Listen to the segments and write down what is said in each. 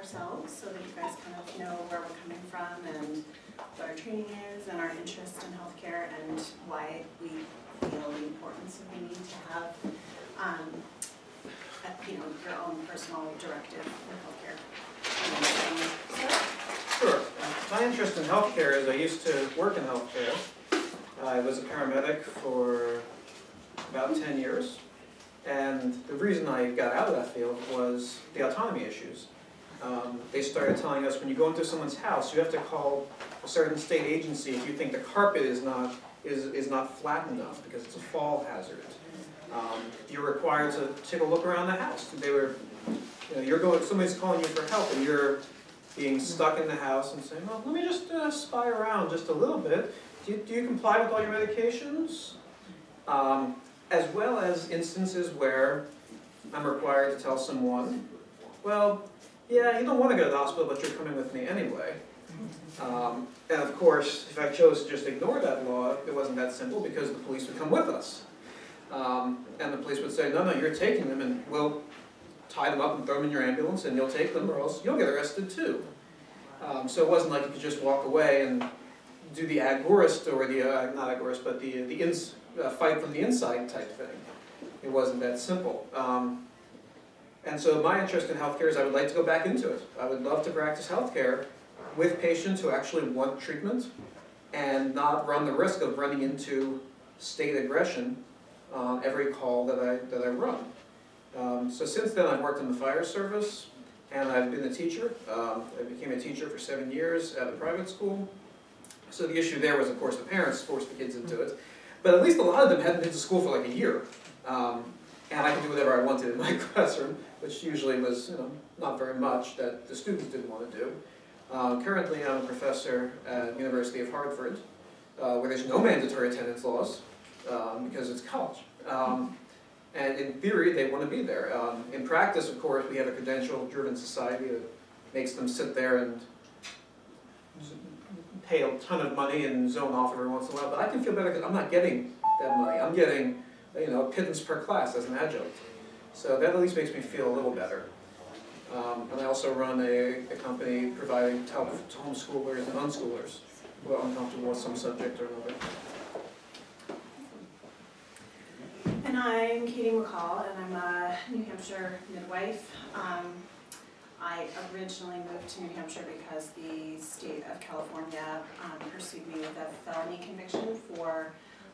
ourselves so that you guys kind of know where we're coming from and what our training is and our interest in healthcare and why we feel the importance of the need to have, um, uh, you know, your own personal directive for healthcare. Sure. My interest in healthcare is I used to work in healthcare. I was a paramedic for about 10 years. And the reason I got out of that field was the autonomy issues. Um, they started telling us when you go into someone's house, you have to call a certain state agency if you think the carpet is not, is, is not flat enough because it's a fall hazard. Um, you're required to take a look around the house. They were, you know, you're going, somebody's calling you for help and you're being stuck in the house and saying, well, let me just uh, spy around just a little bit. Do you, do you comply with all your medications? Um, as well as instances where I'm required to tell someone, well, yeah, you don't want to go to the hospital, but you're coming with me anyway. Um, and of course, if I chose to just ignore that law, it wasn't that simple because the police would come with us. Um, and the police would say, no, no, you're taking them and we'll tie them up and throw them in your ambulance and you'll take them or else you'll get arrested too. Um, so it wasn't like you could just walk away and do the agorist or the, uh, not agorist, but the, the ins, uh, fight from the inside type thing. It wasn't that simple. Um, and so my interest in healthcare is I would like to go back into it. I would love to practice healthcare with patients who actually want treatment and not run the risk of running into state aggression on every call that I, that I run. Um, so since then I've worked in the fire service and I've been a teacher. Um, I became a teacher for seven years at a private school. So the issue there was of course the parents forced the kids into it. But at least a lot of them hadn't been to school for like a year. Um, and I could do whatever I wanted in my classroom, which usually was you know, not very much that the students didn't want to do. Uh, currently I'm a professor at University of Hartford, uh, where there's no mandatory attendance laws, um, because it's college. Um, and in theory, they want to be there. Um, in practice, of course, we have a credential-driven society that makes them sit there and pay a ton of money and zone off every once in a while. But I can feel better because I'm not getting that money. I'm getting, you know, a pittance per class as an adjunct. So that at least makes me feel a little better. Um, and I also run a, a company providing help to homeschoolers and unschoolers who are uncomfortable with some subject or another. And I'm Katie McCall, and I'm a New Hampshire midwife. Um, I originally moved to New Hampshire because the state of California um, pursued me with a felony conviction for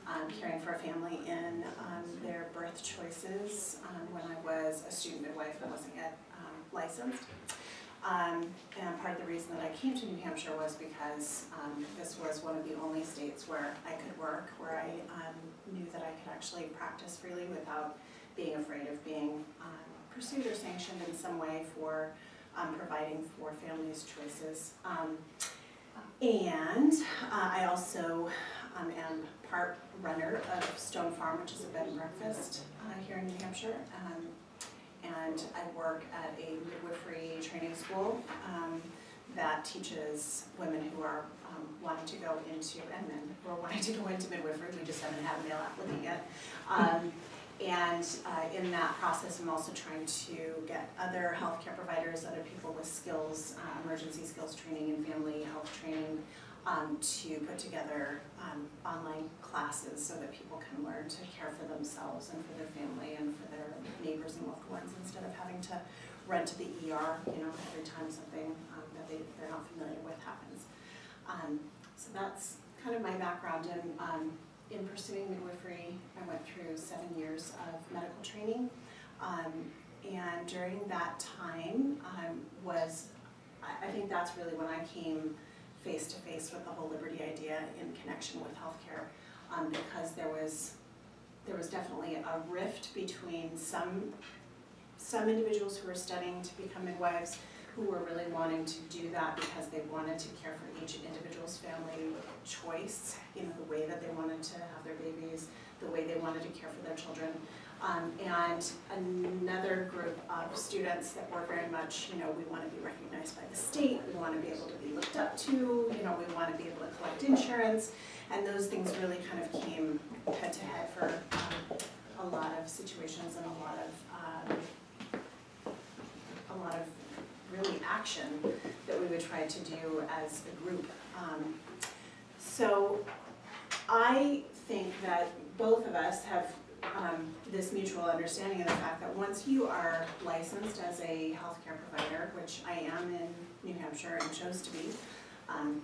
um, caring for a family in um, their birth choices um, when I was a student midwife and wasn't yet um, licensed. Um, and part of the reason that I came to New Hampshire was because um, this was one of the only states where I could work, where I knew that I could actually practice freely without being afraid of being pursued or sanctioned in some way for providing for families' choices. And uh, I also am part runner of Stone Farm, which is a bed and breakfast uh, here in New Hampshire. Um, and I work at a midwifery training school um, that teaches women who are um, wanting to go into, and men who are wanting to go into midwifery, we just haven't had a male applicant yet. Um, and uh, in that process, I'm also trying to get other healthcare providers, other people with skills, uh, emergency skills training and family health training, um, to put together um, online classes so that people can learn to care for themselves and for their family and for their neighbors and loved ones instead of having to run to the ER, you know, every time something um, that they, they're not familiar with happens. Um, so that's kind of my background in, um, in pursuing midwifery. I went through seven years of medical training. Um, and during that time was, I, I think that's really when I came face to face with the whole liberty idea in connection with healthcare um, because there was there was definitely a rift between some some individuals who were studying to become midwives who were really wanting to do that because they wanted to care for each individual's family choice, you know, the way that they wanted to have their babies, the way they wanted to care for their children. Um, and another group of students that were very much, you know, we want to be recognized by the state, we want to be able to be looked up to, you know, we want to be able to collect insurance, and those things really kind of came head to head for um, a lot of situations and a lot of um, a lot of really action that we would try to do as a group. Um, So I think that both of us have um, this mutual understanding of the fact that once you are licensed as a healthcare provider, which I am in New Hampshire and chose to be, um,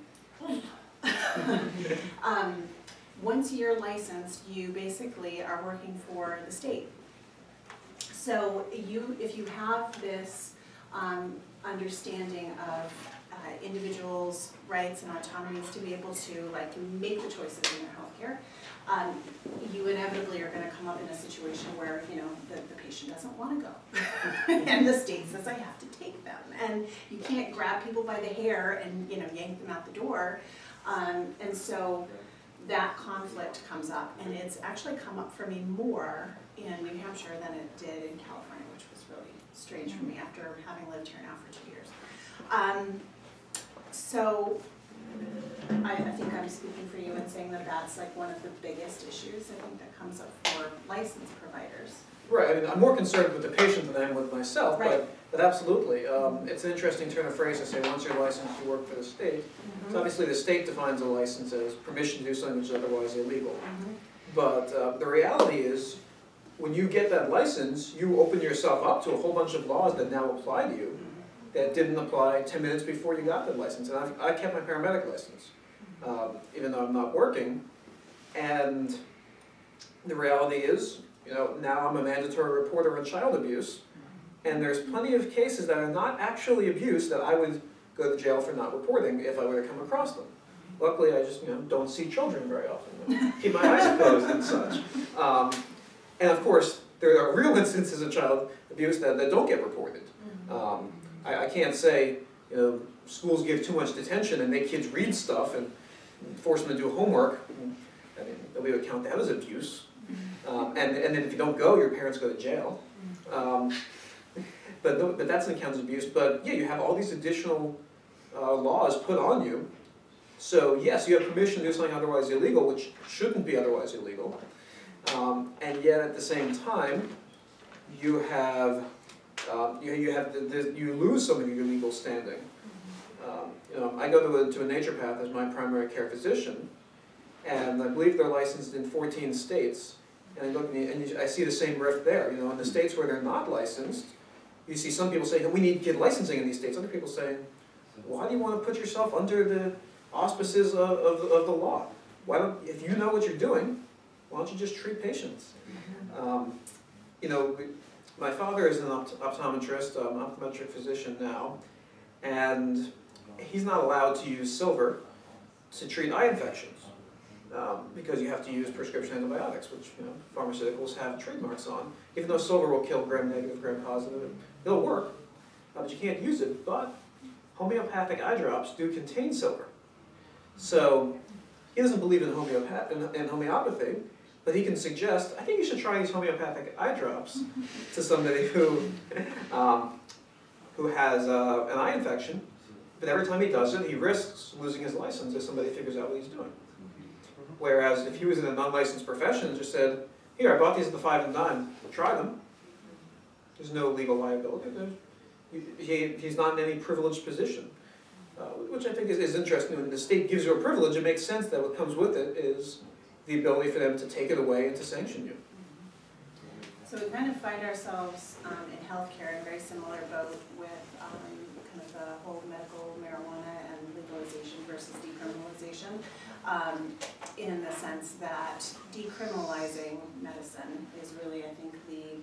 um, once you're licensed, you basically are working for the state. So you, if you have this um, understanding of uh, individuals' rights and autonomies to be able to like make the choices in their healthcare, um, you inevitably are gonna come up in a situation where, you know, the, the patient doesn't wanna go. And the state says, I have to take them, and you can't grab people by the hair and, you know, yank them out the door. Um, and so that conflict comes up, and it's actually come up for me more in New Hampshire than it did in California, which was really strange for me after having lived here now for two years. Um, so, I, I think I'm speaking for you in saying that that's like one of the biggest issues, I think, that comes up for license providers. Right, I mean, I'm more concerned with the patient than I am with myself, Right. but, but absolutely. Um, it's an interesting turn of phrase to say, once you're licensed, you work for the state. So obviously, the state defines a license as permission to do something which is otherwise illegal. Mhm. But uh, the reality is, when you get that license, you open yourself up to a whole bunch of laws that now apply to you that didn't apply ten minutes before you got the license. And I, I kept my paramedic license, um, even though I'm not working. And the reality is, you know, now I'm a mandatory reporter on child abuse. And there's plenty of cases that are not actually abuse that I would go to jail for not reporting if I were to come across them. Luckily, I just, you know, don't see children very often, keep my eyes closed and such. Um, and of course, there are real instances of child abuse that, that don't get reported. Um, I, I can't say, you know, schools give too much detention and make kids read stuff and force them to do homework. I mean, we would count that as abuse. Um, and, and then if you don't go, your parents go to jail. Um, but, no- but that's an account of abuse. But yeah, you have all these additional uh, laws put on you. So yes, you have permission to do something otherwise illegal, which shouldn't be otherwise illegal. Um, and yet at the same time, you have um, you, you have the, the, you lose some of your legal standing. Um, you know, I go to a, to a naturopath as my primary care physician, and I believe they're licensed in 14 states. And I look and, you- and you- I see the same rift there. You know, in the states where they're not licensed, you see some people saying, "We need to get licensing in these states." Other people saying, "Why do you want to put yourself under the auspices of, of, of the law? Why don't, if you know what you're doing, why don't you just treat patients?" Um, you know, my father is an opt- optometrist, um, optometric physician now, and he's not allowed to use silver to treat eye infections um, because you have to use prescription antibiotics, which you know pharmaceuticals have trademarks on. Even though silver will kill gram-negative, gram-positive, it'll work, uh, but you can't use it. But homeopathic eye drops do contain silver, so he doesn't believe in homeopath in, in homeopathy. But he can suggest, I think you should try these homeopathic eye drops to somebody who, um, who has uh, an eye infection, but every time he does it, he risks losing his license if somebody figures out what he's doing. Whereas if he was in a non-licensed profession and just said, here, I bought these at the five and dime, try them, there's no legal liability, he, he's not in any privileged position. Uh, which I think is, is interesting, when the state gives you a privilege, it makes sense that what comes with it is the ability for them to take it away and to sanction you. So we kind of find ourselves um, in healthcare in a very similar boat with kind of the whole medical marijuana and legalization versus decriminalization. um, In the sense that decriminalizing medicine is really, I think, the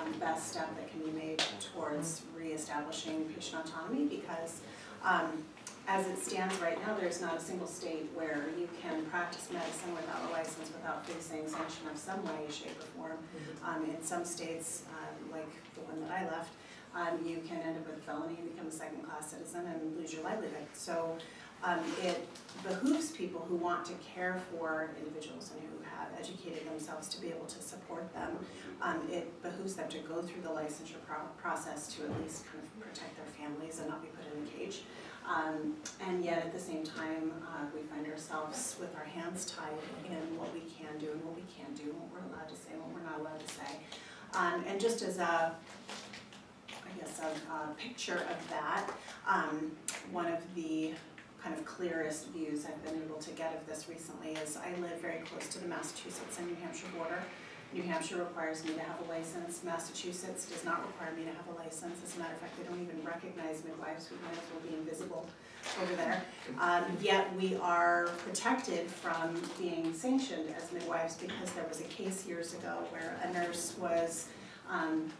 um, best step that can be made towards reestablishing patient autonomy because um, as it stands right now, there's not a single state where you can practice medicine without a license, without facing sanction of some way, shape, or form. Um, in some states, um, like the one that I left, um, you can end up with a felony and become a second-class citizen and lose your livelihood. So, um, it behooves people who want to care for individuals and who have educated themselves to be able to support them. Um, it behooves them to go through the licensure pro- process to at least kind of protect their families and not be put in a cage. Um, and yet at the same time, uh, we find ourselves with our hands tied in what we can do and what we can't do, and what we're allowed to say and what we're not allowed to say. Um, and just as a, Guess, a, a picture of that. Um, one of the kind of clearest views I've been able to get of this recently is I live very close to the Massachusetts and New Hampshire border. New Hampshire requires me to have a license, Massachusetts does not require me to have a license, as a matter of fact, they don't even recognize midwives, we might as well be invisible over there. Um, yet we are protected from being sanctioned as midwives because there was a case years ago where a nurse was, um,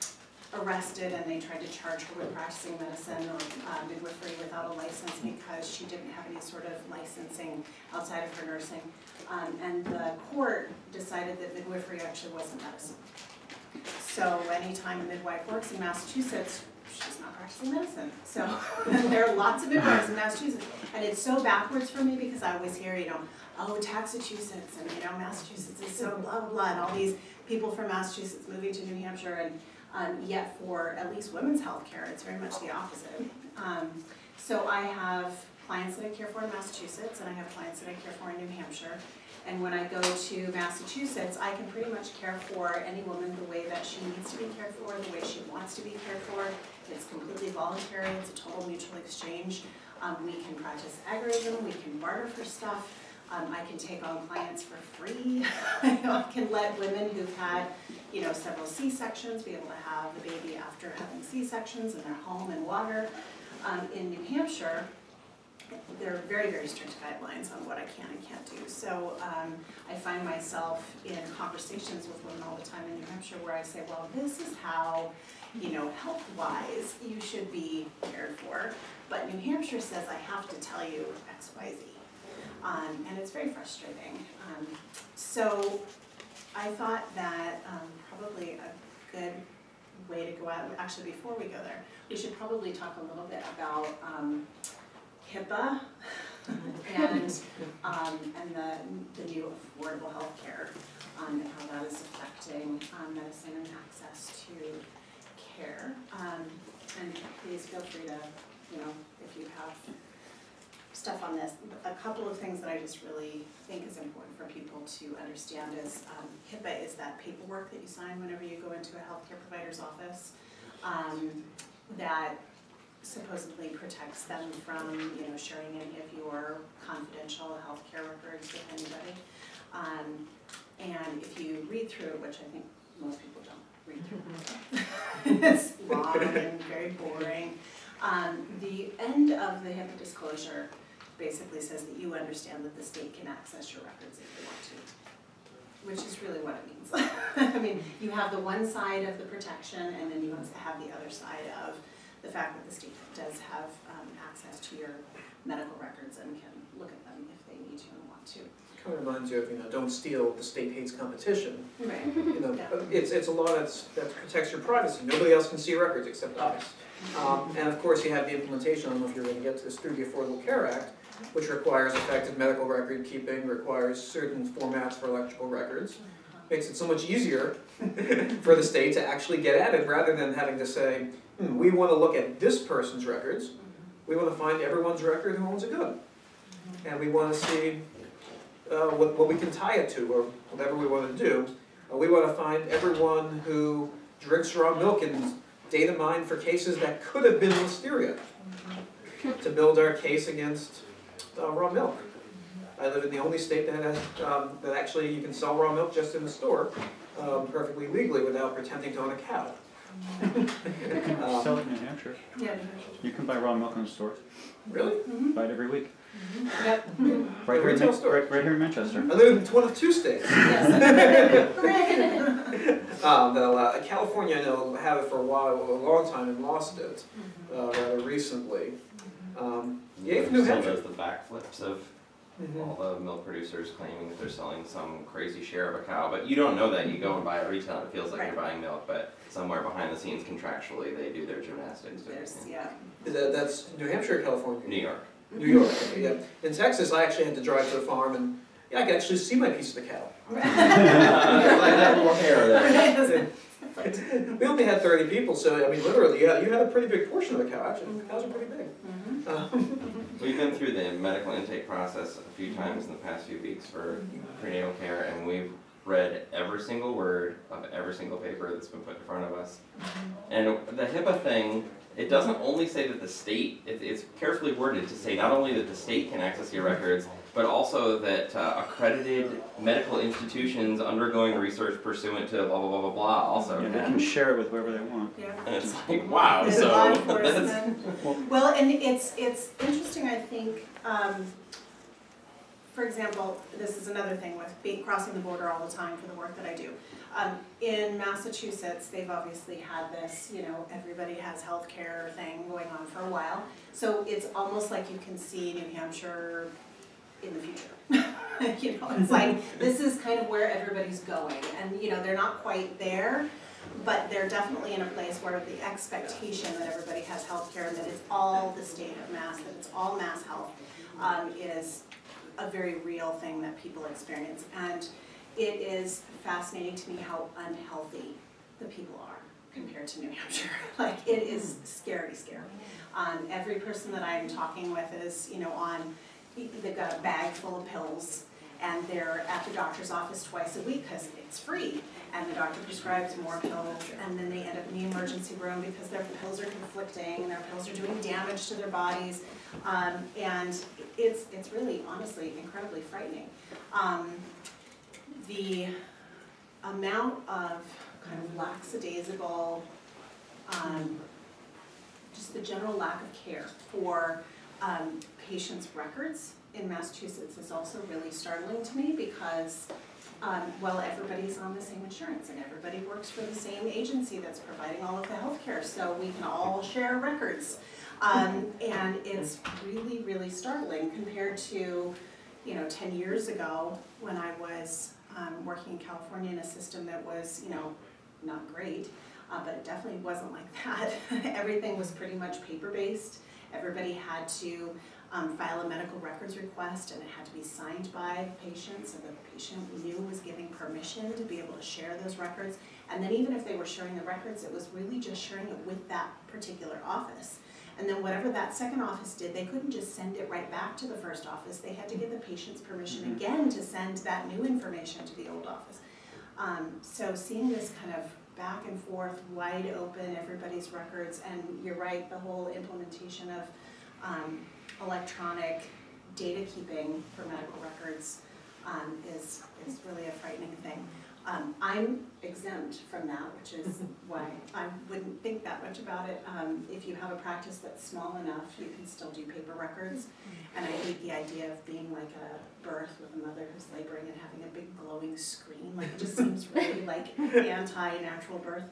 arrested and they tried to charge her with practicing medicine or uh, midwifery without a license because she didn't have any sort of licensing outside of her nursing. Um, and the court decided that midwifery actually wasn't medicine. So anytime a midwife works in Massachusetts, she's not practicing medicine. So there are lots of midwives in Massachusetts. And it's so backwards for me because I always hear, you know, oh, Taxachusetts, and you know, Massachusetts is so blah, blah, blah, and all these people from Massachusetts moving to New Hampshire, and um, yet for at least women's health care, it's very much the opposite. Um, so I have clients that I care for in Massachusetts, and I have clients that I care for in New Hampshire. And when I go to Massachusetts, I can pretty much care for any woman the way that she needs to be cared for, the way she wants to be cared for. It's completely voluntary, it's a total mutual exchange. Um, we can practice agorism, we can barter for stuff. Um, I can take on clients for free. I can let women who've had, you know, several C-sections be able to have the baby after having C-sections in their home and water. Um, in New Hampshire, there are very, very strict guidelines on what I can and can't do. So um, I find myself in conversations with women all the time in New Hampshire where I say, well, this is how, you know, health-wise you should be cared for. But New Hampshire says I have to tell you X, Y, Z. Um, and it's very frustrating. Um, so I thought that um, probably a good way to go out, actually before we go there, we should probably talk a little bit about um, HIPAA and, um, and the, the new affordable healthcare, um, and how that is affecting, um, medicine and access to care. Um, and please feel free to, you know, if you have stuff on this, a couple of things that I just really think is important for people to understand is, um, HIPAA is that paperwork that you sign whenever you go into a healthcare provider's office. Um, that supposedly protects them from, you know, sharing any of your confidential healthcare records with anybody. Um, and if you read through it, which I think most people don't read through, it's long and very boring. Um, the end of the HIPAA disclosure basically says that you understand that the state can access your records if they want to, which is really what it means. I mean, you have the one side of the protection and then you also have the other side of the fact that the state does have um, access to your medical records and can look at them if they need to and want to. Kind of reminds you of, you know, don't steal, the state hates competition. Right. You know, Yeah. it's, it's a law that's, that protects your privacy, nobody else can see your records except us. Um, and of course, you have the implementation, I don't know if you're gonna get to this, through the Affordable Care Act, which requires effective medical record keeping, requires certain formats for electrical records. Makes it so much easier for the state to actually get at it, rather than having to say, hmm, we wanna look at this person's records, we wanna find everyone's record who owns a gun. And we wanna see, uh, what, what we can tie it to, or whatever we wanna do. Uh, we wanna find everyone who drinks raw milk and data mine for cases that could have been listeria, to build our case against, uh, raw milk. I live in the only state that has, um, that actually you can sell raw milk just in the store, um, perfectly legally without pretending to own a cow. you Um, Sell it in New Hampshire. Yeah. You can buy raw milk in the store. Really? Mhm. Buy it every week. Yep. Right here in, retail store. right, right here in Manchester. I live in one of two states. Yes. Hooray. Um, that allow, California, I know, had it for a while, a long time, and lost it, uh, rather recently. Um, Yay for New Still Hampshire. does the backflips of all the milk producers claiming that they're selling some crazy share of a cow, but you don't know that, you go and buy it retail, and it feels like you're buying milk, but somewhere behind the scenes contractually, they do their gymnastics. to There's, everything. yeah. That, that's New Hampshire, or California? New York. New York, okay, yeah. In Texas, I actually had to drive to the farm and, yeah, I could actually see my piece of the cow. Like that little hair there. We only had thirty people, so, I mean, literally, you had, you had a pretty big portion of the cow, actually, the cows are pretty big. We've been through the medical intake process a few times in the past few weeks for prenatal care, and we've read every single word of every single paper that's been put in front of us. And the HIPAA thing, it doesn't only say that the state, it, it's carefully worded to say not only that the state can access your records, but also that uh, accredited medical institutions undergoing research pursuant to blah, blah, blah, blah, blah also Yeah, they can. can share it with whoever they want. Yeah. And it's like, wow, so that's. Well, and it's, it's interesting, I think, um, for example, this is another thing with being, crossing the border all the time for the work that I do. Um, in Massachusetts, they've obviously had this, you know, everybody has health care thing going on for a while. So it's almost like you can see New Hampshire in the future. You know, it's like, this is kind of where everybody's going, and, you know, they're not quite there, but they're definitely in a place where the expectation that everybody has healthcare and that it's all the state of Mass, that it's all Mass Health, um, is a very real thing that people experience. And it is fascinating to me how unhealthy the people are compared to New Hampshire. Like, it is scary, scary. Um, every person that I'm talking with is, you know, on, they've got a bag full of pills, and they're at the doctor's office twice a week, because it's free. And the doctor prescribes more pills, and then they end up in the emergency room because their pills are conflicting, and their pills are doing damage to their bodies. Um, and it's, it's really, honestly, incredibly frightening. Um, the amount of kind of lackadaisical, um, just the general lack of care for, um, patients' records in Massachusetts is also really startling to me because, um, well, everybody's on the same insurance and everybody works for the same agency that's providing all of the healthcare, so we can all share records. Um, and it's really, really startling compared to, you know, ten years ago when I was, um, working in California in a system that was, you know, not great, uh, but it definitely wasn't like that. Everything was pretty much paper-based. Everybody had to, um, file a medical records request and it had to be signed by the patient, so the patient knew was giving permission to be able to share those records. And then even if they were sharing the records, it was really just sharing it with that particular office. And then whatever that second office did, they couldn't just send it right back to the first office, they had to give the patient's permission again to send that new information to the old office. Um, so seeing this kind of back and forth, wide open, everybody's records, and you're right, the whole implementation of, um, electronic data keeping for medical records, um, is, is really a frightening thing. Um, I'm exempt from that, which is why I wouldn't think that much about it. Um, if you have a practice that's small enough, you can still do paper records. And I hate the idea of being like a birth with a mother who's laboring and having a big glowing screen, like it just seems really like anti-natural birth.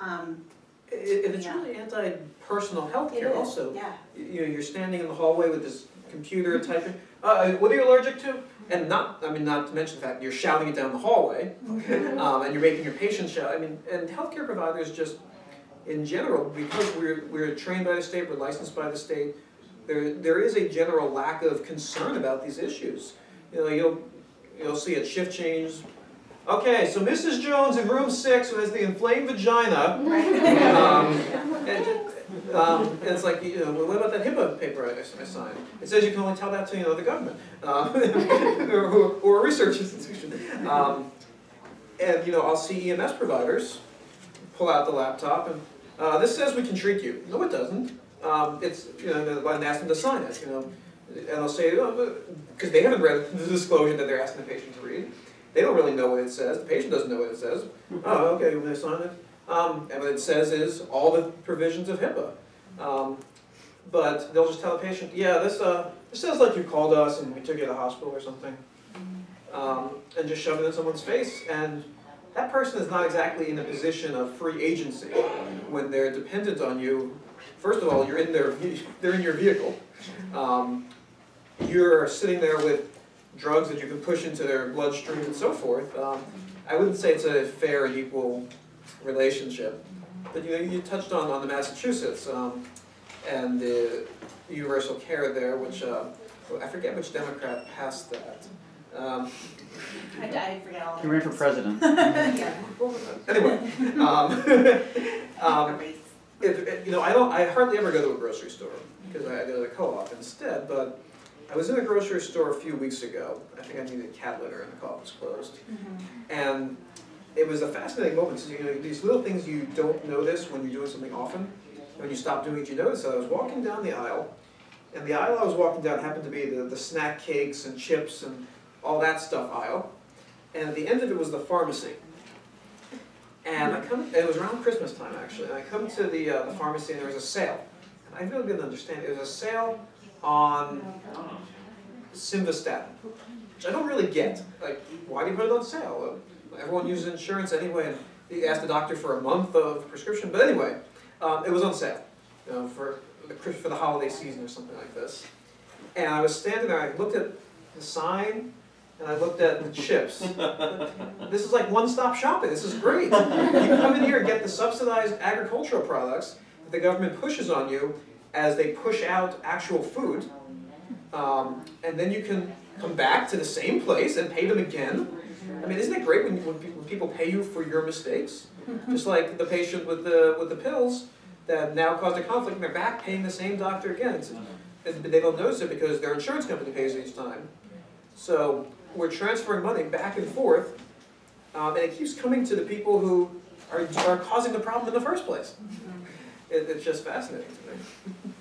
Um, It, and it's Yeah. really anti-personal it healthcare also. yeah, You know, you're standing in the hallway with this computer typing, uh, what are you allergic to? And not, I mean, not to mention the fact you're shouting it down the hallway, um, and you're making your patients shout, I mean, and healthcare providers just, in general, because we're, we're trained by the state, we're licensed by the state, there, there is a general lack of concern about these issues. You know, you'll, you'll see at shift change, okay, so Mrs. Jones in room six who has the inflamed vagina, um, and, um, and it's like, you know, well, what about that HIPAA paper I, I signed? It says you can only tell that to, you know, the government, um, or, or a research institution. Um, and, you know, I'll see EMS providers pull out the laptop and, uh, this says we can treat you. No, it doesn't. Um, it's, you know, and ask them to sign it, you know. And I'll say, oh, because they haven't read the disclosure that they're asking the patient to read. They don't really know what it says, the patient doesn't know what it says. Oh, okay, when they sign it. Um, and what it says is all the provisions of HIPAA. Um, but they'll just tell the patient, yeah, this, uh, this says like you called us and we took you to the hospital or something. Um, and just shove it in someone's face. And that person is not exactly in a position of free agency when they're dependent on you. First of all, you're in their, they're in your vehicle. Um, you're sitting there with drugs that you can push into their bloodstream and so forth. Um, I wouldn't say it's a fair and equal relationship. But you, you touched on, on the Massachusetts, um, and the universal care there, which, uh, I forget which Democrat passed that. Um, I, I forget all He ran for president. Yeah. anyway, um, um, race. if, if- you know, I don't, I hardly ever go to a grocery store, because I go to the co-op instead, but I was in a grocery store a few weeks ago, I think I needed cat litter and the co-op was closed. And it was a fascinating moment, because you know, these little things you don't notice when you're doing something often, when you stop doing it, you notice. So I was walking down the aisle, and the aisle I was walking down happened to be the, the snack cakes and chips and all that stuff aisle. And at the end of it was the pharmacy. And I come, it was around Christmas time actually, and I come to the, uh, the pharmacy and there was a sale. And I really didn't understand, it was a sale on Simvastatin, which I don't really get. Like, why do you put it on sale? Everyone uses insurance anyway, and you ask the doctor for a month of prescription, but anyway, um, it was on sale, you know, for the, for the holiday season or something like this. And I was standing there, I looked at the sign, and I looked at the chips. This is like one-stop shopping, this is great. You come in here and get the subsidized agricultural products that the government pushes on you as they push out actual food. Um, and then you can come back to the same place and pay them again. I mean, isn't it great when, when, when people pay you for your mistakes? Just like the patient with the, with the pills that now caused a conflict, and they're back paying the same doctor again. It's, and they don't notice it because their insurance company pays each time. So we're transferring money back and forth, um, and it keeps coming to the people who are, are causing the problem in the first place. It, it's just fascinating to me.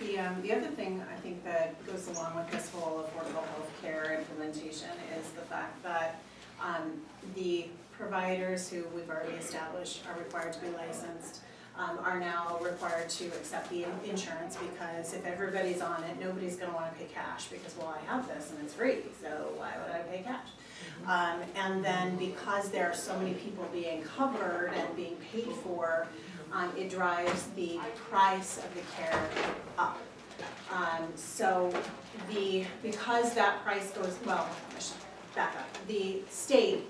The, um, the other thing I think that goes along with this whole affordable healthcare implementation is the fact that, um, the providers who we've already established are required to be licensed, um, are now required to accept the insurance, because if everybody's on it, nobody's gonna wanna pay cash, because, well, I have this and it's free, so why would I pay cash? Um, and then because there are so many people being covered and being paid for, um, it drives the price of the care up. Um, so the, because that price goes, well, back up, the state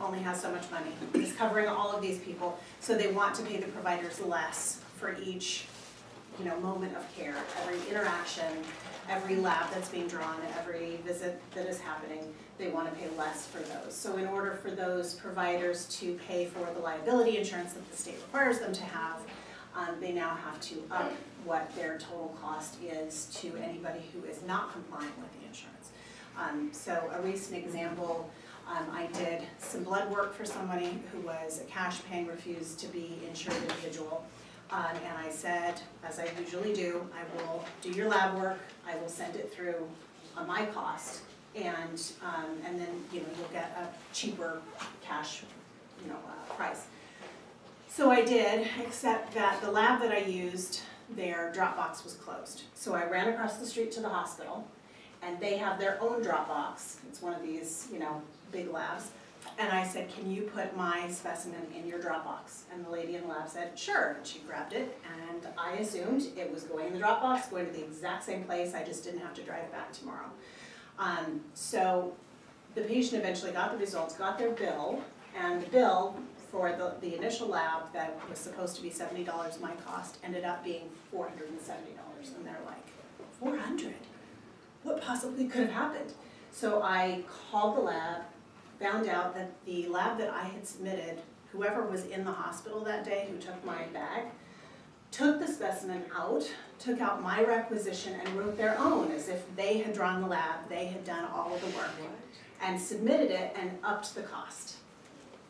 only has so much money, it's covering all of these people, so they want to pay the providers less for each, you know, moment of care, every interaction, every lab that's being drawn, every visit that is happening, they wanna pay less for those. So in order for those providers to pay for the liability insurance that the state requires them to have, um, they now have to up what their total cost is to anybody who is not compliant with the insurance. Um, so a recent example, um, I did some blood work for somebody who was a cash paying, refused to be insured individual. Um, and I said, as I usually do, I will do your lab work, I will send it through on my cost. And, um, and then, you know, you'll get a cheaper cash, you know, uh, price. So I did, except that the lab that I used, their Dropbox was closed. So I ran across the street to the hospital, and they have their own Dropbox. It's one of these, you know, big labs. And I said, can you put my specimen in your Dropbox? And the lady in the lab said, sure, and she grabbed it, and I assumed it was going in the Dropbox, going to the exact same place, I just didn't have to drive back tomorrow. Um, so the patient eventually got the results, got their bill, and the bill for the, the initial lab that was supposed to be seventy dollars my cost ended up being four hundred and they're like, four hundred? What possibly could have happened? So I called the lab, found out that the lab that I had submitted, whoever was in the hospital that day who took my bag, took the specimen out, took out my requisition and wrote their own, as if they had drawn the lab, they had done all of the work, and submitted it and upped the cost.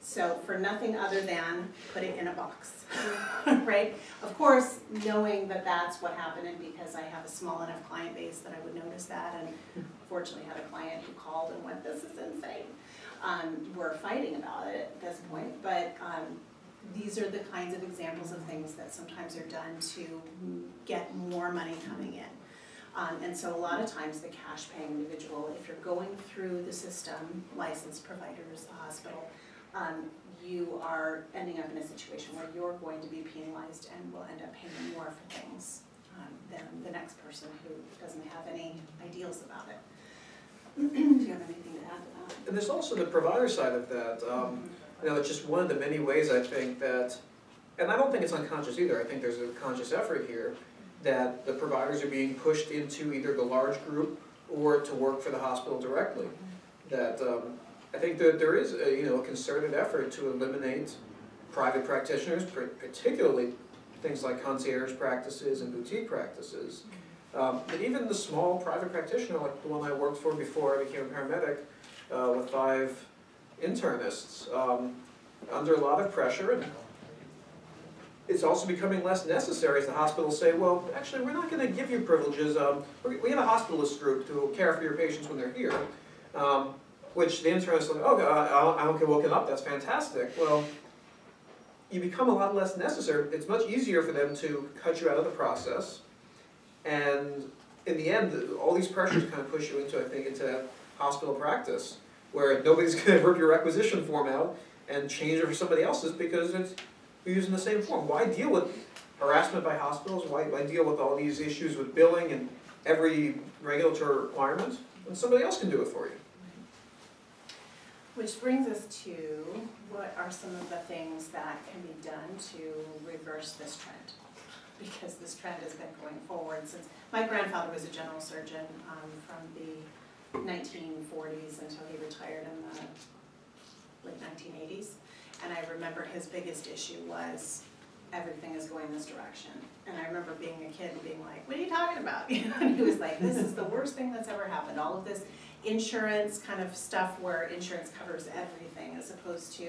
So for nothing other than put it in a box, right? Of course, knowing that that's what happened and because I have a small enough client base that I would notice that and fortunately had a client who called and went, this is insane. Um, we're fighting about it at this point, but, um, these are the kinds of examples of things that sometimes are done to get more money coming in. Um, and so a lot of times the cash paying individual, if you're going through the system, licensed providers, the hospital, um, you are ending up in a situation where you're going to be penalized and will end up paying more for things um, than the next person who doesn't have any ideals about it. Do you have anything to add to that? And there's also the provider side of that. Um, you know, it's just one of the many ways I think that, and I don't think it's unconscious either, I think there's a conscious effort here that the providers are being pushed into either the large group or to work for the hospital directly. That, um, I think that there is a, you know, a concerted effort to eliminate private practitioners, particularly things like concierge practices and boutique practices. Um, but even the small private practitioner, like the one I worked for before I became a paramedic, uh, with five internists, um, under a lot of pressure and it's also becoming less necessary as the hospitals say, well, actually, we're not gonna give you privileges, um, we, we have a hospitalist group to care for your patients when they're here. Um, which the internist is like, oh, I, don't get woken up, that's fantastic, well, you become a lot less necessary, it's much easier for them to cut you out of the process. And in the end, all these pressures kind of push you into, I think, into hospital practice, where nobody's gonna rip your requisition form out and change it for somebody else's because it's, you're using the same form. Why deal with harassment by hospitals, why, why deal with all these issues with billing and every regulatory requirement, when somebody else can do it for you? Which brings us to what are some of the things that can be done to reverse this trend? Because this trend has been going forward since, my grandfather was a general surgeon um, from the nineteen forties until he retired in the late nineteen eighties. And I remember his biggest issue was everything is going this direction. And I remember being a kid and being like, what are you talking about? You know, and he was like, this is the worst thing that's ever happened, all of this insurance kind of stuff where insurance covers everything as opposed to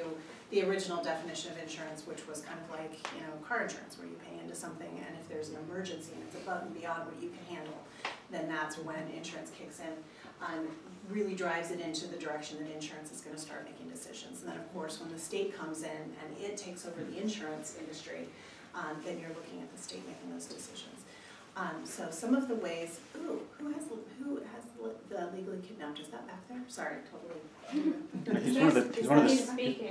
the original definition of insurance, which was kind of like, you know, car insurance, where you pay into something and if there's an emergency and it's above and beyond what you can handle, then that's when insurance kicks in. Um, really drives it into the direction that insurance is gonna start making decisions. And then, of course, when the state comes in and it takes over the insurance industry, um, then you're looking at the state making those decisions. Um, so some of the ways, ooh, who has, who has the legally kidnapped, is that back there? Sorry, totally. He's one of the, he's one of the, He's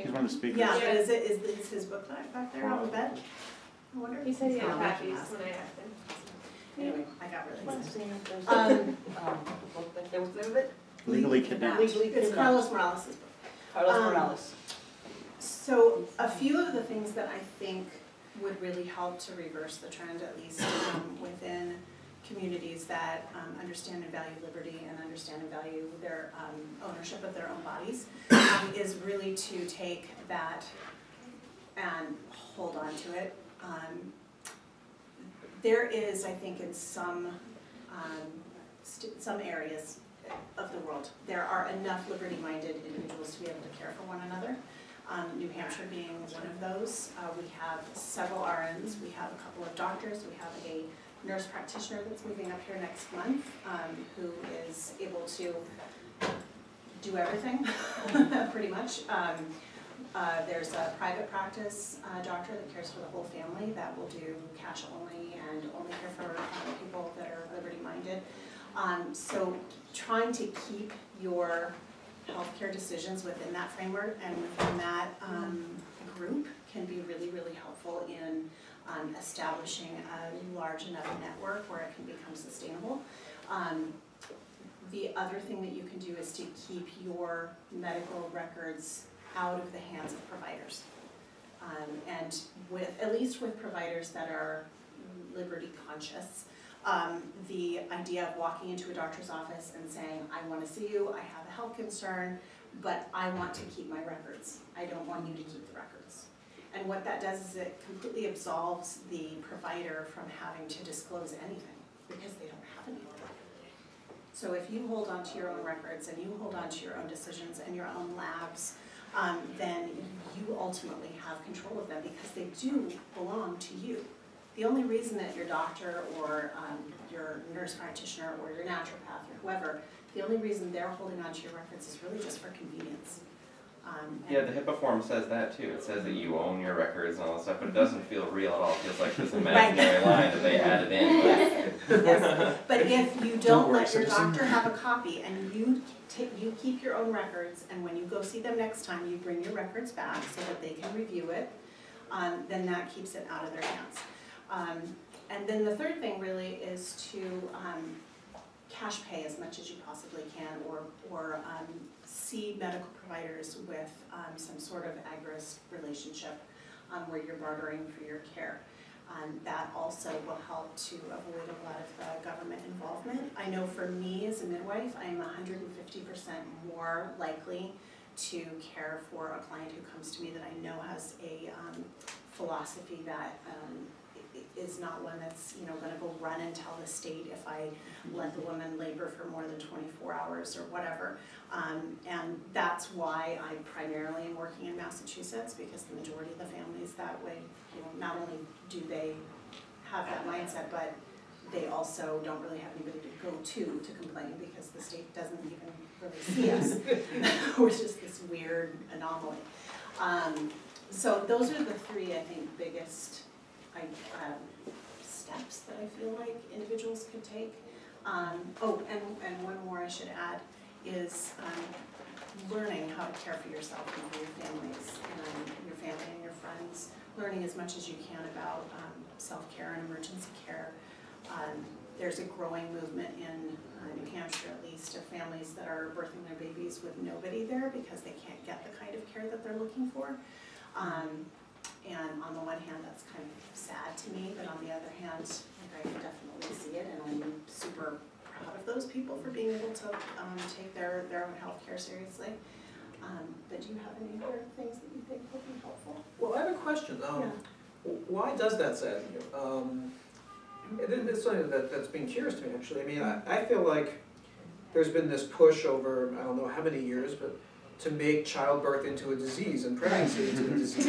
he's one of the speakers. Yeah, but is it, is, is his book back, back there on the bed? I wonder. He said he had copies when I asked him. Anyway, I got really Let's excited. see, there's Um, um, that there was a bit, Legally kidnapped. Legally It's. Carlos Morales' book. Carlos Um, Morales. So a few of the things that I think would really help to reverse the trend, at least um, within communities that um, understand and value liberty and understand and value their um, ownership of their own bodies, um, is really to take that and hold on to it. Um, There is, I think, in some, some areas of the world, there are enough liberty-minded individuals to be able to care for one another. Um, New Hampshire being one of those. Uh, we have several RNs, we have a couple of doctors, we have a nurse practitioner that's moving up here next month, um, who is able to do everything, pretty much. Um, uh, there's a private practice, uh, doctor that cares for the whole family that will do cash only and only care for, uh, people that are liberty-minded. Um, so trying to keep your healthcare decisions within that framework and within that um, group can be really, really helpful in um, establishing a large enough network where it can become sustainable. Um, The other thing that you can do is to keep your medical records out of the hands of providers. Um, And with, at least with providers that are liberty conscious, um, the idea of walking into a doctor's office and saying, I wanna see you, I have a health concern, but I want to keep my records. I don't want you to keep the records. And what that does is it completely absolves the provider from having to disclose anything, because they don't have any it. So if you hold on to your own records and you hold on to your own decisions and your own labs, um, then you ultimately have control of them because they do belong to you. The only reason that your doctor or um, your nurse practitioner or your naturopath or whoever, the only reason they're holding on to your records is really just for convenience. Um, Yeah, the HIPAA form says that too. It says that you own your records and all that stuff, but it doesn't feel real at all. It feels like this imaginary line that they added in. Yes, yes. But if you don't worry, let your citizen. doctor have a copy and you you keep your own records, and when you go see them next time, you bring your records back so that they can review it, um, then that keeps it out of their hands. Um, and then the third thing really is to, um, cash pay as much as you possibly can, or, or, um, see medical providers with, um, some sort of agorist relationship, um, where you're bartering for your care. Um, that also will help to avoid a lot of government involvement. I know for me as a midwife, and fifty percent more likely to care for a client who comes to me that I know has a um, philosophy that um, is not one that's, you know, gonna go run and tell the state if I let the woman labor for more than twenty-four hours or whatever. Um, and that's why I primarily am working in Massachusetts, because the majority of the families that way, you know, not only do they have that mindset, but they also don't really have anybody to go to to complain, because the state doesn't even really see us. We're just this weird anomaly. Um, so those are the three, I think, biggest, I, um, steps that I feel like individuals could take. Um, oh, and, and one more I should add is, um, learning how to care for yourself and for your families, and your family and your friends. Learning as much as you can about, um, self-care and emergency care. Um, there's a growing movement in uh, New Hampshire at least of families that are birthing their babies with nobody there because they can't get the kind of care that they're looking for. Um, and on the one hand, that's kind of sad to me, but on the other hand, like I can definitely see it and I'm super proud of those people for being able to, um, take their, their own healthcare seriously. Um, but do you have any other things that you think would be helpful? Well, I have a question, um, w- why does that sadden you? Um, it, it's something that, that's been curious to me, actually, I mean, I, I feel like there's been this push over, I don't know how many years, but to make childbirth into a disease and pregnancy into a disease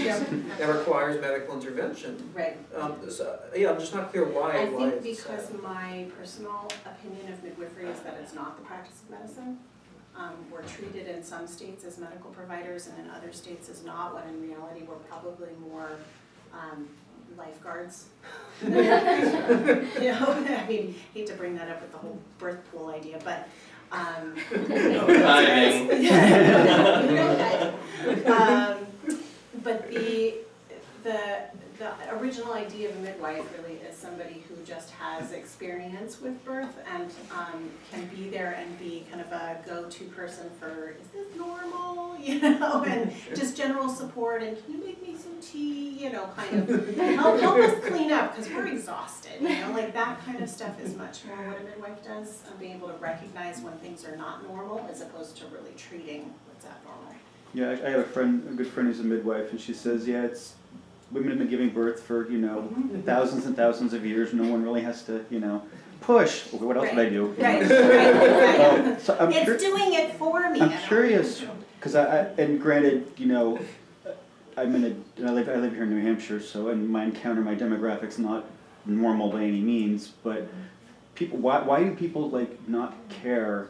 that requires medical intervention. Right. Um, so, yeah, I'm just not clear why, I why think because sad. my personal opinion of midwifery is that it's not the practice of medicine. Um, we're treated in some states as medical providers and in other states as not, when in reality, we're probably more, um, lifeguards. You know, I mean, hate to bring that up with the whole birth pool idea, but, um. Timing. Um, but the, the, the original idea of a midwife really is somebody who just has experience with birth and, um, can be there and be kind of a go-to person for, is this normal? You know, and just general support and can you make me some tea, you know, kind of, help, help us clean up, cause we're exhausted, you know, like that kind of stuff is much more what a midwife does, um, being able to recognize when things are not normal as opposed to really treating what's abnormal. Yeah, I, I have a friend, a good friend who's a midwife, and she says, yeah, it's women have been giving birth for you know thousands and thousands of years. No one really has to, you know, push. Okay, what else would I do? Right, right, right. Um, so I'm, It's doing it for me. I'm curious, because I, I, and granted, you know, I'm in a, I live, I live here in New Hampshire, so and my encounter, my demographic's not normal by any means, but people, why, why do people like not care?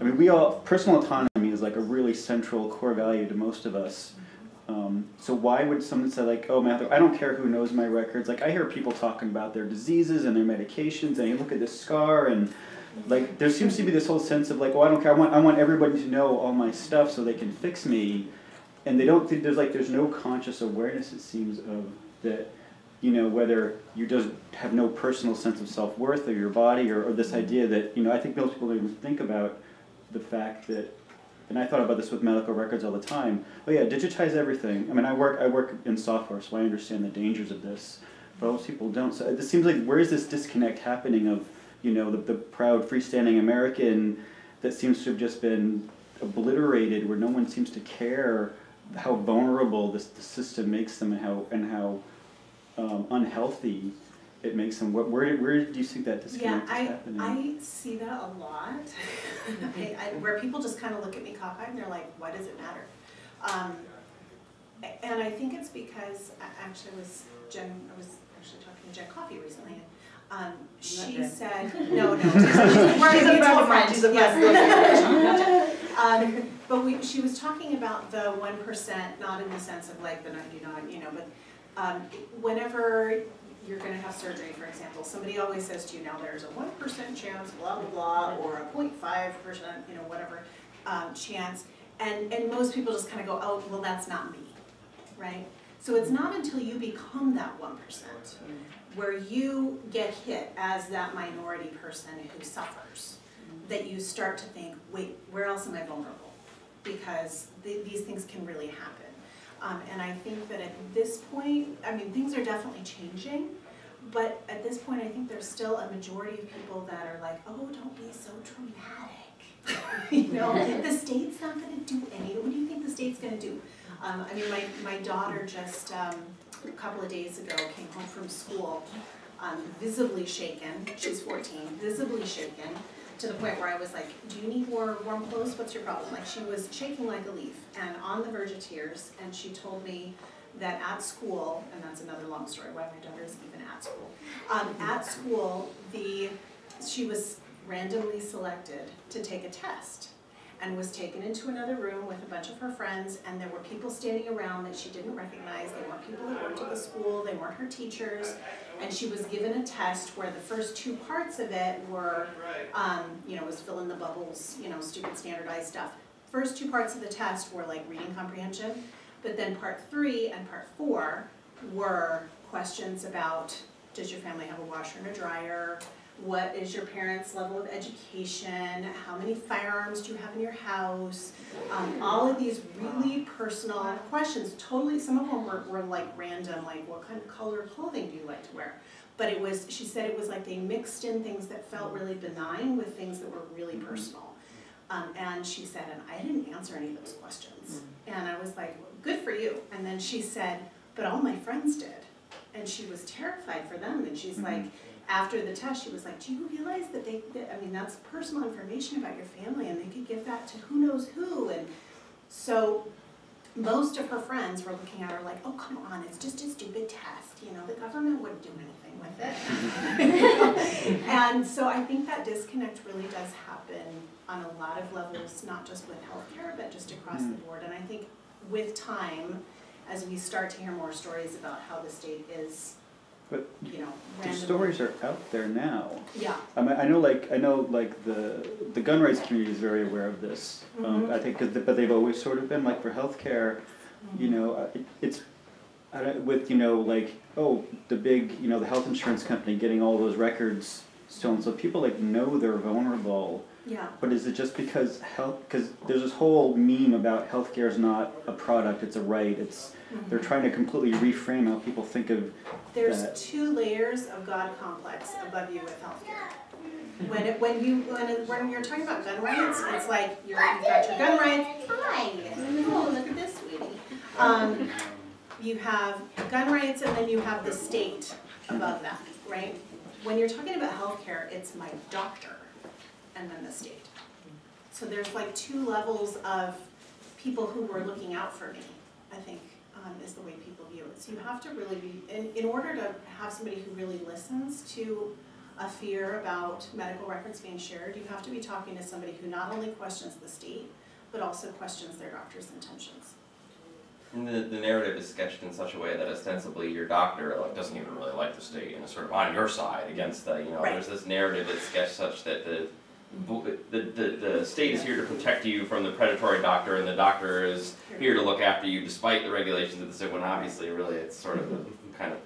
I mean, we all, personal autonomy is like a really central core value to most of us. Um, so why would someone say like, oh, Matthew, I don't care who knows my records. Like I hear people talking about their diseases and their medications, and you look at this scar, and like there seems to be this whole sense of like, oh, I don't care. I want, I want everybody to know all my stuff so they can fix me, and they don't think there's like there's no conscious awareness. It seems of that, you know, whether you just have no personal sense of self worth of your body, or, or this idea that you know, I think most people don't even think about the fact that and I thought about this with medical records all the time. Oh yeah, digitize everything. I mean, I work I work in software, so I understand the dangers of this, but most people don't. So it seems like where is this disconnect happening of you know the, the proud freestanding American that seems to have just been obliterated, where no one seems to care how vulnerable this the system makes them and how and how um, unhealthy it makes them. What where where do you see that disconnect is I, happening? I see that a lot, I, I, where people just kind of look at me cockeyed and they're like, why does it matter? Um, and I think it's because, I actually was Jen, I was actually talking to Jen Coffee recently, and, um, she Jen. said, no, no, we're She's a a mutual friend of mine, friend, she's a yes. Um, but we, she was talking about the one percent, not in the sense of like the ninety-nine, you know, but, um, whenever you're gonna have surgery, for example, somebody always says to you, now there's a one percent chance, blah, blah, blah, or a 0.5 percent, you know, whatever, um, chance. And, and most people just kind of go, oh, well, that's not me, right? So it's not until you become that one percent where you get hit as that minority person who suffers, that you start to think, wait, where else am I vulnerable? Because th- these things can really happen. Um, and I think that at this point, I mean, things are definitely changing, but at this point, I think there's still a majority of people that are like, oh, don't be so dramatic. you know, the state's not gonna do any, what do you think the state's gonna do? Um, I mean, my, my daughter just, um, a couple of days ago, came home from school, um, visibly shaken, she's fourteen, visibly shaken, to the point where I was like, do you need more warm clothes, what's your problem? Like, she was shaking like a leaf and on the verge of tears, and she told me that at school, and that's another long story, why my daughter is even at school. Um, at school, the, she was randomly selected to take a test and was taken into another room with a bunch of her friends, and there were people standing around that she didn't recognize, they weren't people who worked at the school, they weren't her teachers, and she was given a test where the first two parts of it were, um, you know, was fill in the bubbles, you know, stupid standardized stuff. First two parts of the test were like reading comprehension, but then part three and part four were questions about, does your family have a washer and a dryer? What is your parents' level of education? How many firearms do you have in your house? Um, all of these really personal questions, totally, some of them were, were like random, like what kind of color clothing do you like to wear? But it was, she said it was like they mixed in things that felt really benign with things that were really personal. Um, and she said, and I didn't answer any of those questions. And I was like, good for you. And then she said, but all my friends did. And she was terrified for them. And she's mm-hmm. like, after the test, she was like, do you realize that they, that, I mean, that's personal information about your family and they could give that to who knows who. And so most of her friends were looking at her like, oh, come on, it's just a stupid test. You know, the government wouldn't do anything with it. and so I think that disconnect really does happen on a lot of levels, not just with healthcare, but just across the mm-hmm. board. And I think with time, as we start to hear more stories about how the state is, But you know, the randomly. stories are out there now. Yeah, I mean, I know like, I know like the, the gun rights community is very aware of this. Um, Mhm. I think, 'cause the- but they've always sort of been like for healthcare, you know, uh, it- it's, I don't, with, you know, like, oh, the big, you know, the health insurance company getting all those records stolen, so people like know they're vulnerable. Yeah, But is it just because health, because there's this whole meme about healthcare is not a product, it's a right, it's, they're trying to completely reframe how people think of there's that. two layers of God complex above you with healthcare. When it, when you, when it, when you're talking about gun rights, it's like, you're, you've got your gun rights, hi, oh, look at this sweetie. Um, you have gun rights and then you have the state above that, right? When you're talking about healthcare, it's my doctor and then the state. So there's like two levels of people who were looking out for me, I think, um, is the way people view it. So you have to really be, in, in order to have somebody who really listens to a fear about medical records being shared, you have to be talking to somebody who not only questions the state, but also questions their doctor's intentions. And the, the narrative is sketched in such a way that ostensibly your doctor like doesn't even really like the state and is sort of on your side against the, you know, Right. there's this narrative that's sketched such that the the, the, the state is here to protect you from the predatory doctor and the doctor is here to look after you despite the regulations of the state when obviously really it's sort of a kind of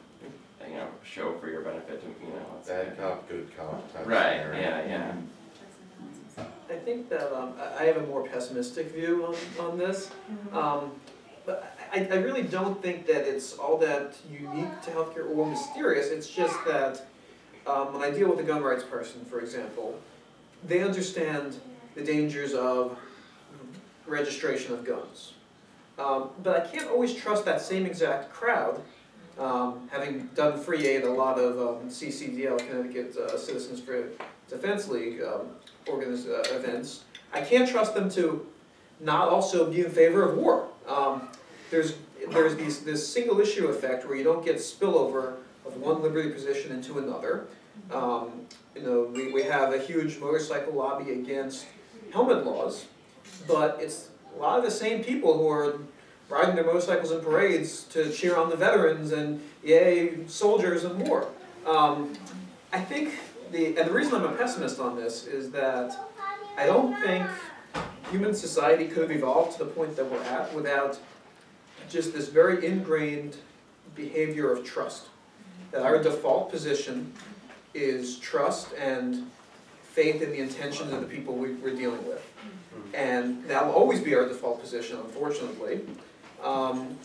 you know show for your benefit you know it's Bad cop, good cop type right scenario. yeah yeah I think that um, I I have a more pessimistic view on, on this. Um, but I, I really don't think that it's all that unique to healthcare or mysterious. It's just that um, when I deal with a gun rights person, for example, they understand the dangers of registration of guns. Um, but I can't always trust that same exact crowd. Um, having done free aid a lot of um, CCDL, Connecticut uh, Citizens for Defense League um, organiz- uh, events, I can't trust them to not also be in favor of war. Um, there's there's these, this single issue effect where you don't get spillover of one liberty position into another. Um, you know, we, we have a huge motorcycle lobby against helmet laws, but it's a lot of the same people who are riding their motorcycles in parades to cheer on the veterans and yay soldiers and war. Um, I think the and the reason I'm a pessimist on this is that I don't think human society could have evolved to the point that we're at without just this very ingrained behavior of trust. That our default position is trust and faith in the intentions of the people we, we're dealing with. And that will always be our default position, unfortunately. Um,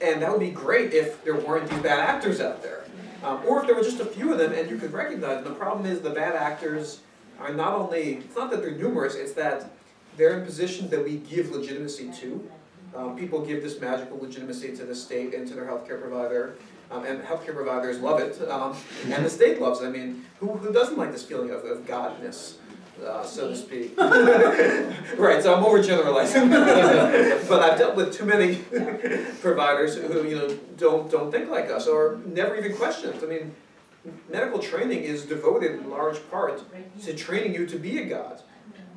and that would be great if there weren't these bad actors out there. Um, or if there were just a few of them and you could recognize them. The problem is the bad actors are not only, it's not that they're numerous, it's that they're in positions that we give legitimacy to. Um, people give this magical legitimacy to the state and to their healthcare provider. Um, and healthcare providers love it, um, and the state loves it. I mean, who, who doesn't like this feeling of, of godness, uh, so to speak? Right, so I'm overgeneralizing. But I've dealt with too many providers who, you know, don't, don't think like us, or never even question it. I mean, medical training is devoted in large part to training you to be a god.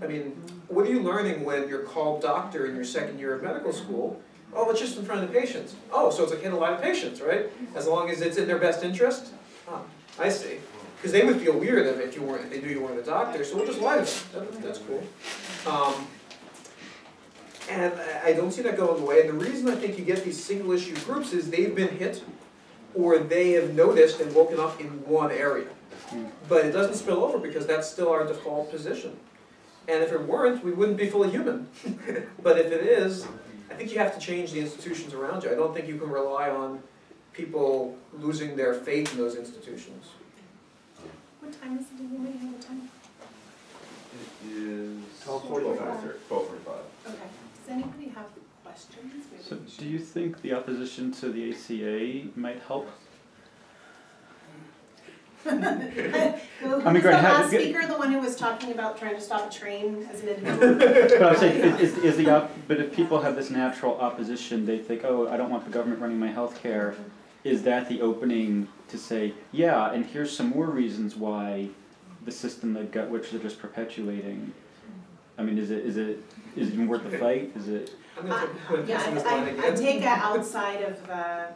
I mean, what are you learning when you're called doctor in your second year of medical school? Oh, it's just in front of the patients. Oh, so it's like in a lot of patients, right? As long as it's in their best interest? Ah, I see. Because they would feel weird if you weren't, if they knew you weren't a doctor, so we'll just lie to them. That- That's cool. Um, and I- I don't see that going away, and the reason I think you get these single issue groups is they've been hit or they have noticed and woken up in one area. But it doesn't spill over because that's still our default position. And if it weren't, we wouldn't be fully human. But if it is, I think you have to change the institutions around you. I don't think you can rely on people losing their faith in those institutions. What time is it, do you know what time? It is. Twelve forty-five. Twelve forty-five. Okay, does anybody have questions? So do you think the opposition to the ACA might help? Well, I mean, was the Grant, how- last speaker, the one who was talking about trying to stop a train as an individual? But I'm saying, i- is, is the, op- but if people have this natural opposition, they think, oh, I don't want the government running my healthcare, is that the opening to say, yeah, and here's some more reasons why the system they've got, which they're just perpetuating? I mean, is it, is it, is it even worth the fight? Is it? I'm gonna put a Yeah, pessimist I, line I, I again. take it outside of the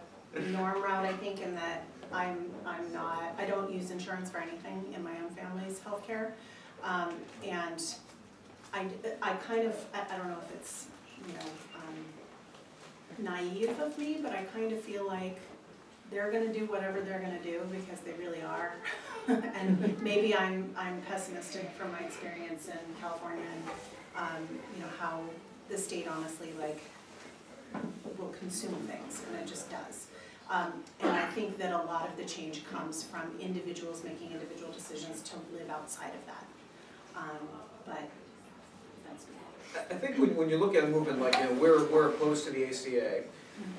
norm route, I think, in that I'm, I'm not, I don't use insurance for anything in my own family's healthcare. Um, and I, I kind of, I, I don't know if it's, you know, um, naive of me, but I kind of feel like they're gonna do whatever they're gonna do because they really are. And maybe I'm, I'm pessimistic from my experience in California and, um, you know, how the state honestly like will consume things, and it just does. Um, and I think that a lot of the change comes from individuals making individual decisions to live outside of that. Um, but that's. I I think when, when you look at a movement like, you know, we're, we're opposed to the ACA,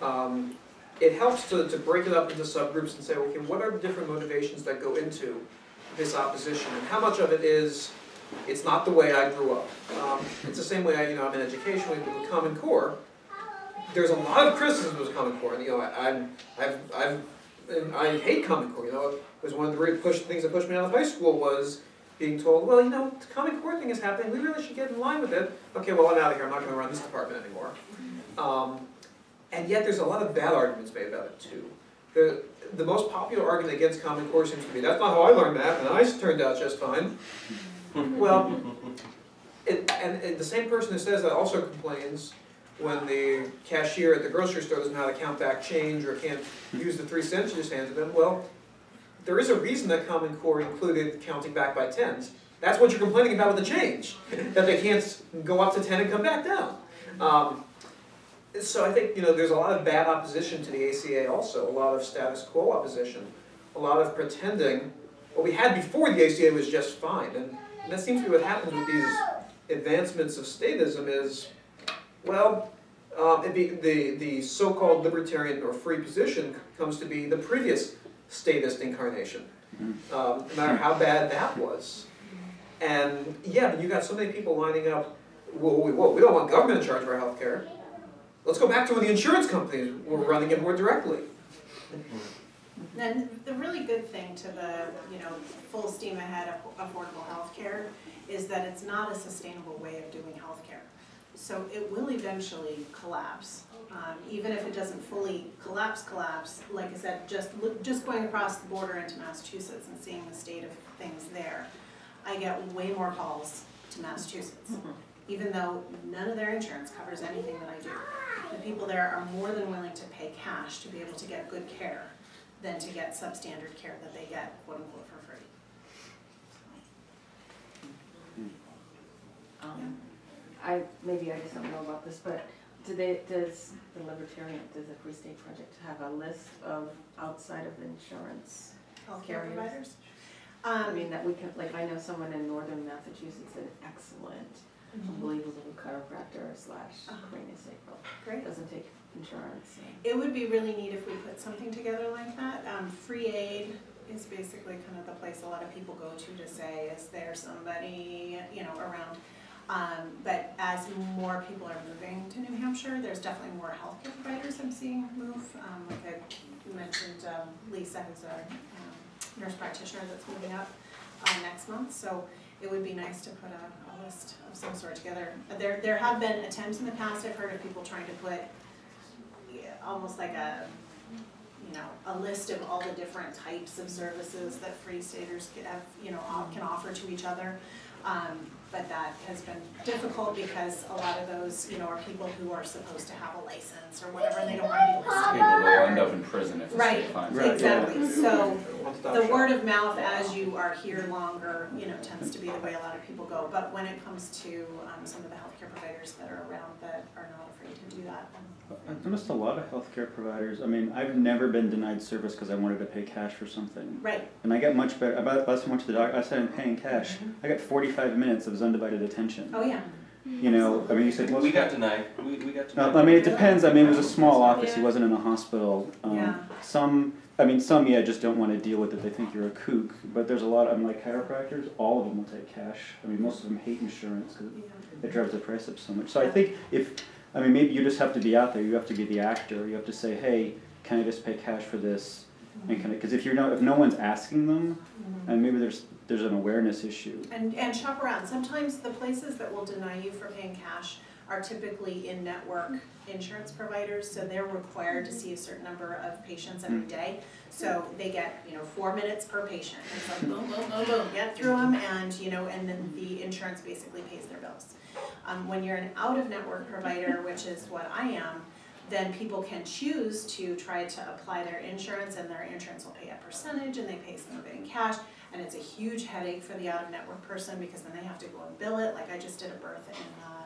um, it helps to, to break it up into subgroups and say, okay, what are the different motivations that go into this opposition? And how much of it is, it's not the way I grew up. Um, it's the same way I, you know, I'm in education with with Common Core. There's a lot of criticism of Common Core, and, you know, I, I'm, I've, I've, I hate Common Core, you know, it was one of the really push, things that pushed me out of high school was being told, well, you know, the Common Core thing is happening, we really should get in line with it. Okay, well, I'm out of here, I'm not gonna run this department anymore. Um, and yet there's a lot of bad arguments made about it too. The, the most popular argument against Common Core seems to be, that's not how I learned math, and I turned out just fine. Well, it, and, and the same person who says that also complains when the cashier at the grocery store doesn't know how to count back change or can't use the three cents you just handed them. Well, there is a reason that Common Core included counting back by tens. That's what you're complaining about with the change, that they can't go up to ten and come back down. Um, so I think, you know, there's a lot of bad opposition to the ACA also, a lot of status quo opposition, a lot of pretending, what we had before the ACA was just fine, and that seems to be what happens with these advancements of statism is, well, um, it be, the, the so-called libertarian or free position comes to be the previous statist incarnation, um, no matter how bad that was. And yeah, but you got so many people lining up, whoa, whoa, whoa, we don't want government in charge of our health care. Let's go back to when the insurance companies were running it more directly. And the really good thing to the, you know, full steam ahead of affordable health care is that it's not a sustainable way of doing healthcare. So it will eventually collapse, um, even if it doesn't fully collapse, collapse, like I said, just look, just going across the border into Massachusetts and seeing the state of things there. I get way more calls to Massachusetts, even though none of their insurance covers anything that I do. The people there are more than willing to pay cash to be able to get good care than to get substandard care that they get quote unquote for free. Um, I, maybe I just don't know about this, but do they, does the Libertarian, does the Free State Project have a list of outside of insurance? Healthcare Carriers. providers? I Um, mean, that we can, like, I know someone in northern Massachusetts, an excellent, unbelievable chiropractor slash Uh-huh. craniosacral. great, Doesn't take insurance. and- It would be really neat if we put something together like that. Um, free aid is basically kind of the place a lot of people go to to say, is there somebody, you know, around? Um, but as more people are moving to New Hampshire, there's definitely more healthcare providers I'm seeing move. Um, like I mentioned, um, Lisa, who's a um, nurse practitioner that's moving up, uh, next month. So it would be nice to put a, a list of some sort together. There, there have been attempts in the past, I've heard of people trying to put almost like a, you know, a list of all the different types of services that free staters could have, you know, can offer to each other. Um, but that has been difficult because a lot of those, you know, are people who are supposed to have a license or whatever, and they don't wanna be listed. People will end up in prison if the Right. state finds Right, them. Exactly, so the word of mouth as you are here longer, you know, tends to be the way a lot of people go. But when it comes to, um, some of the healthcare providers that are around that are not afraid to do that, then I've noticed a lot of healthcare providers, I mean, I've never been denied service because I wanted to pay cash for something. Right, And I get much better, about last time I went to the doctor, I said I'm paying cash, I got forty-five minutes of his undivided attention. oh yeah, You know, I mean, you said most. We got denied, we, we got No, denied. I mean, it depends, I mean, it was a small office, he wasn't in a hospital. Um, Yeah. Some, I mean, some, yeah, just don't wanna deal with it, they think you're a kook, but there's a lot, I'm like chiropractors, all of them will take cash. I mean, most of them hate insurance, cause yeah. it drives the price up so much. So I think if, I mean, maybe you just have to be out there, you have to be the actor, you have to say, hey, can I just pay cash for this? And can cause if you're no, if no one's asking them, Mhm. and maybe there's, there's an awareness issue. And, and shop around, sometimes the places that will deny you for paying cash are typically in-network insurance providers, so they're required to see a certain number of patients every Mm. So they get, you know, four minutes per patient, it's like boom, boom, boom, boom, get through them, and, you know, and then the insurance basically pays their bills. Um, when you're an out-of-network provider, which is what I am, then people can choose to try to apply their insurance, and their insurance will pay a percentage, and they pay some of it in cash, and it's a huge headache for the out-of-network person, because then they have to go and bill it, like I just did a birth in, uh,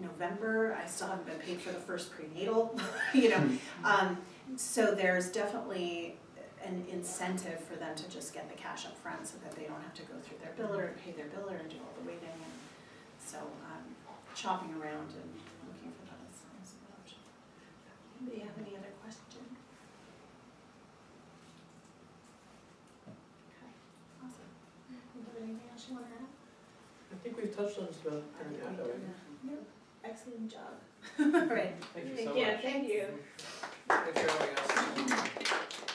November, I still haven't been paid for the first prenatal, you know, um, so there's definitely an incentive for them to just get the cash up front, so that they don't have to go through their biller, and pay their biller, and do all the waiting, and so, um, shopping around and looking for that is, is a good option. Anybody have any other questions? Okay, awesome. You have anything else you wanna add? I think we've touched on just about excellent job. Right. Thank you so much. Yeah, thank you. Thank you.